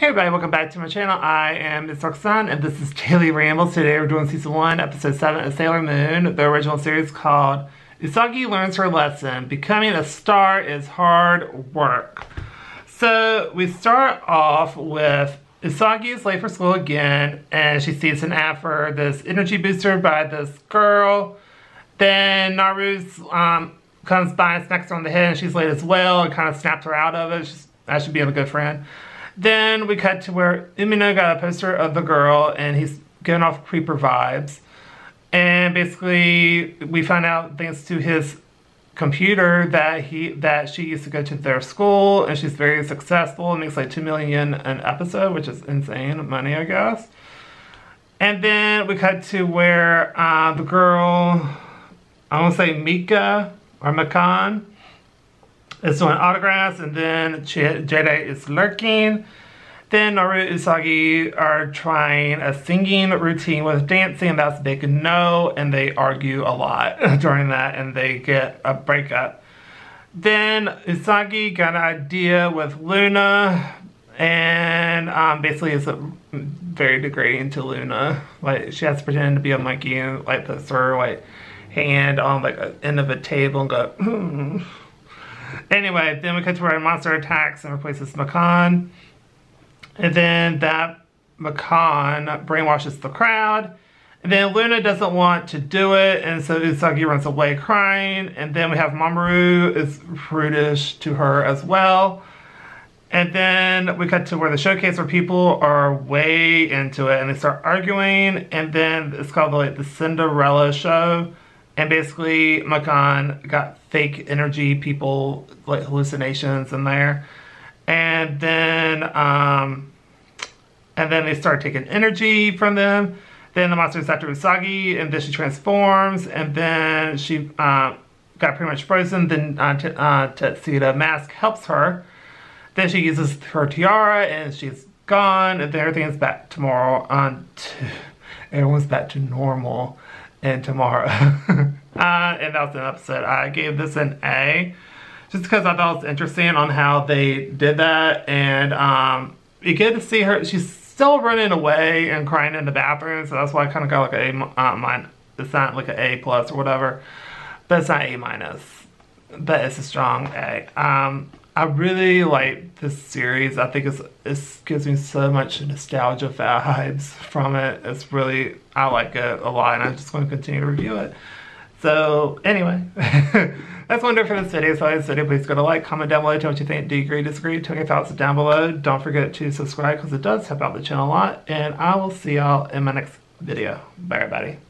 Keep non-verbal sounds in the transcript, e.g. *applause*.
Hey everybody, welcome back to my channel. I am Miss Roxanne and this is Daily Rambles. Today we're doing season 1, episode 7 of Sailor Moon, the original series called Usagi Learns Her Lesson. Becoming a star is hard work. So we start off with Usagi is late for school again and she sees an ad for this energy booster by this girl. Then Naru's um, comes by and smacks her on the head and she's late as well and kind of snaps her out of it. She's, that should be a good friend. Then we cut to where Umino got a poster of the girl and he's giving off creeper vibes. And basically we find out thanks to his computer that he that she used to go to their school and she's very successful and makes like two million an episode, which is insane money, I guess. And then we cut to where uh, the girl, I want to say Mika or Makan, is doing autographs, and then Jade is lurking. Then Naru Usagi are trying a singing routine with dancing, that's a big no, and they argue a lot *laughs* during that, and they get a breakup. Then Usagi got an idea with Luna, and um, basically it's a, very degrading to Luna. Like, she has to pretend to be a monkey and, like, puts her, like, hand on, like, the end of a table and go, *laughs* hmm. Anyway, then we cut to where a monster attacks and replaces Makan. And then that Makan brainwashes the crowd. And then Luna doesn't want to do it, and so Usagi runs away crying. And then we have Mamoru is prudish to her as well. And then we cut to where the showcase where people are way into it and they start arguing. And then it's called like the Cinderella show. And basically, Makan got fake energy people, like hallucinations in there. And then, um, and then they start taking energy from them. Then the monster is after Usagi, and then she transforms, and then she uh, got pretty much frozen. Then uh, uh, Tuxedo Mask helps her. Then she uses her tiara, and she's gone, and then everything is back tomorrow. On everyone's back to normal and tomorrow. uh, and that was an upset. I gave this an A just because I thought it was interesting on how they did that. And um, you get to see her, she's still running away and crying in the bathroom. So that's why I kind of got like a uh, mine. It's not like an A plus or whatever, but it's not A minus. But it's a strong A. Um, I really like this series. I think it's it gives me so much nostalgia vibes from it. It's really I like it a lot, and I'm just going to continue to review it. So anyway, *laughs* that's one for this video. So I said, please go to like, comment down below, tell me what you think. Do you agree, disagree? Tell your thoughts down below. Don't forget to subscribe because it does help out the channel a lot. And I will see y'all in my next video. Bye everybody.